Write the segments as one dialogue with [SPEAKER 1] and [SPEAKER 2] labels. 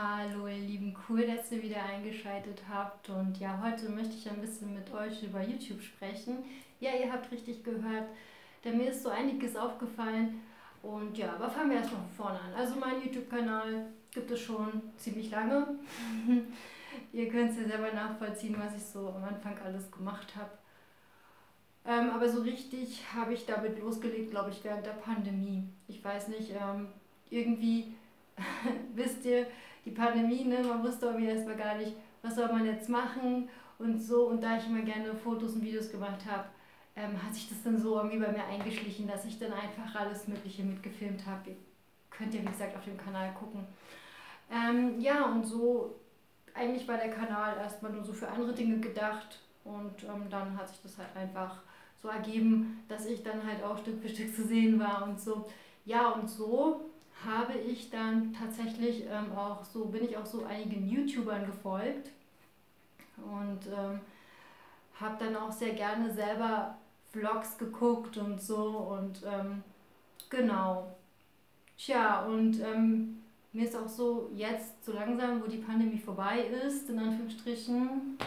[SPEAKER 1] Hallo ihr Lieben, cool, dass ihr wieder eingeschaltet habt und ja, heute möchte ich ein bisschen mit euch über YouTube sprechen. Ja, ihr habt richtig gehört, denn mir ist so einiges aufgefallen und ja, aber fangen wir erstmal von vorne an. Also mein YouTube-Kanal gibt es schon ziemlich lange. ihr könnt es ja selber nachvollziehen, was ich so am Anfang alles gemacht habe. Ähm, aber so richtig habe ich damit losgelegt, glaube ich, während der Pandemie. Ich weiß nicht, ähm, irgendwie wisst ihr, die Pandemie, ne, man wusste irgendwie erstmal gar nicht, was soll man jetzt machen und so. Und da ich immer gerne Fotos und Videos gemacht habe, ähm, hat sich das dann so irgendwie bei mir eingeschlichen, dass ich dann einfach alles Mögliche mitgefilmt habe. Ihr könnt ja, wie gesagt, auf dem Kanal gucken. Ähm, ja, und so, eigentlich war der Kanal erstmal nur so für andere Dinge gedacht und ähm, dann hat sich das halt einfach so ergeben, dass ich dann halt auch Stück für Stück zu sehen war und so. Ja, und so habe ich dann tatsächlich ähm, auch so, bin ich auch so einigen YouTubern gefolgt und ähm, habe dann auch sehr gerne selber Vlogs geguckt und so und ähm, genau. Tja, und ähm, mir ist auch so jetzt so langsam, wo die Pandemie vorbei ist, in Anführungsstrichen,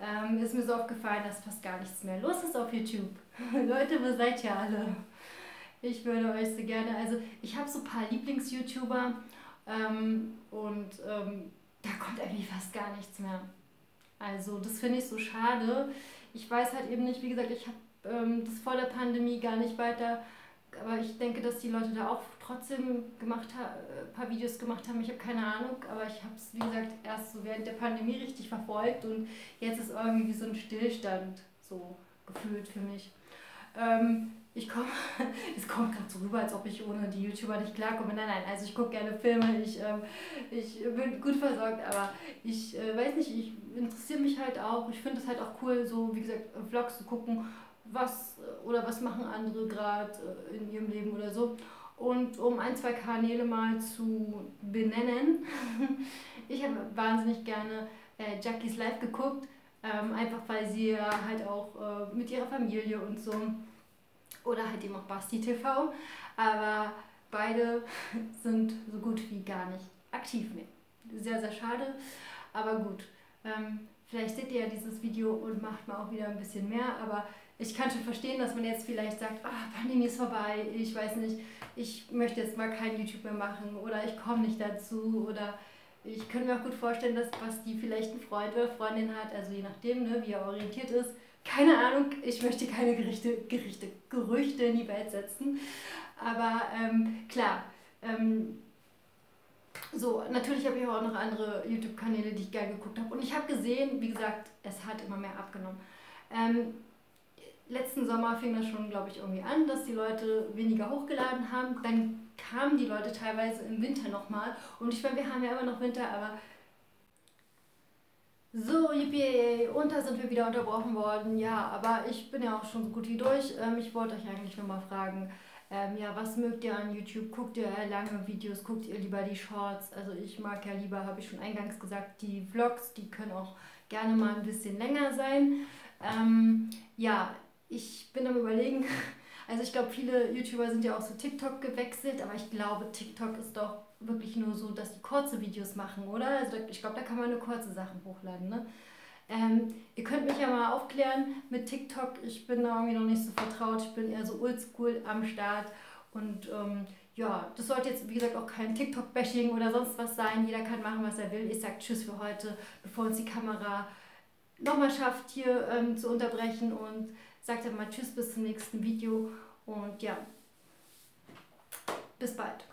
[SPEAKER 1] ähm, ist mir so aufgefallen, dass fast gar nichts mehr los ist auf YouTube. Leute, wo seid ihr alle? Ich würde euch so gerne, also ich habe so ein paar Lieblings-YouTuber ähm, und ähm, da kommt eigentlich fast gar nichts mehr. Also das finde ich so schade. Ich weiß halt eben nicht, wie gesagt, ich habe ähm, das vor der Pandemie gar nicht weiter, aber ich denke, dass die Leute da auch trotzdem gemacht ein äh, paar Videos gemacht haben. Ich habe keine Ahnung, aber ich habe es, wie gesagt, erst so während der Pandemie richtig verfolgt und jetzt ist irgendwie wie so ein Stillstand so gefühlt für mich. Ähm, ich komme, es kommt gerade so rüber, als ob ich ohne die YouTuber nicht klarkomme. Nein, nein, also ich gucke gerne Filme, ich, ähm, ich bin gut versorgt, aber ich äh, weiß nicht, ich interessiere mich halt auch, ich finde es halt auch cool, so wie gesagt, Vlogs zu gucken, was äh, oder was machen andere gerade äh, in ihrem Leben oder so. Und um ein, zwei Kanäle mal zu benennen, ich habe wahnsinnig gerne äh, Jackies Live geguckt, ähm, einfach weil sie halt auch äh, mit ihrer Familie und so oder halt eben auch Basti TV. Aber beide sind so gut wie gar nicht aktiv mehr. Sehr, sehr schade, aber gut. Ähm, vielleicht seht ihr ja dieses Video und macht mal auch wieder ein bisschen mehr, aber ich kann schon verstehen, dass man jetzt vielleicht sagt, ah, Pandemie ist vorbei, ich weiß nicht, ich möchte jetzt mal kein YouTube mehr machen oder ich komme nicht dazu oder ich könnte mir auch gut vorstellen, dass Basti vielleicht einen Freund oder Freundin hat, also je nachdem, ne, wie er orientiert ist, keine Ahnung, ich möchte keine Gerichte, Gerichte, Gerüchte in die Welt setzen. Aber ähm, klar, ähm, so, natürlich habe ich auch noch andere YouTube-Kanäle, die ich gerne geguckt habe. Und ich habe gesehen, wie gesagt, es hat immer mehr abgenommen. Ähm, letzten Sommer fing das schon, glaube ich, irgendwie an, dass die Leute weniger hochgeladen haben. Dann kamen die Leute teilweise im Winter nochmal. Und ich meine, wir haben ja immer noch Winter, aber so, yippie, und da sind wir wieder unterbrochen worden. Ja, aber ich bin ja auch schon so gut wie durch. Ähm, ich wollte euch eigentlich nur mal fragen, ähm, ja, was mögt ihr an YouTube? Guckt ihr lange Videos? Guckt ihr lieber die Shorts? Also ich mag ja lieber, habe ich schon eingangs gesagt, die Vlogs, die können auch gerne mal ein bisschen länger sein. Ähm, ja, ich bin am überlegen, also ich glaube, viele YouTuber sind ja auch so TikTok gewechselt, aber ich glaube, TikTok ist doch wirklich nur so, dass die kurze Videos machen, oder? Also ich glaube, da kann man nur kurze Sachen hochladen, ne? Ähm, ihr könnt mich ja mal aufklären mit TikTok. Ich bin da irgendwie noch nicht so vertraut. Ich bin eher so oldschool am Start. Und ähm, ja, das sollte jetzt, wie gesagt, auch kein TikTok-Bashing oder sonst was sein. Jeder kann machen, was er will. Ich sage Tschüss für heute, bevor uns die Kamera nochmal schafft, hier ähm, zu unterbrechen. Und sagt dann mal Tschüss bis zum nächsten Video. Und ja, bis bald.